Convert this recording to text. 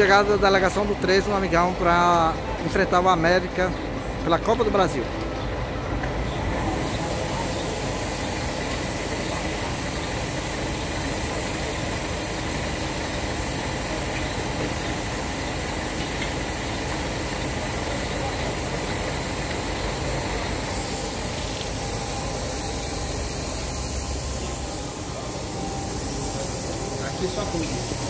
chegada da delegação do 13 no Amigão para enfrentar o América pela Copa do Brasil. Aqui só tudo.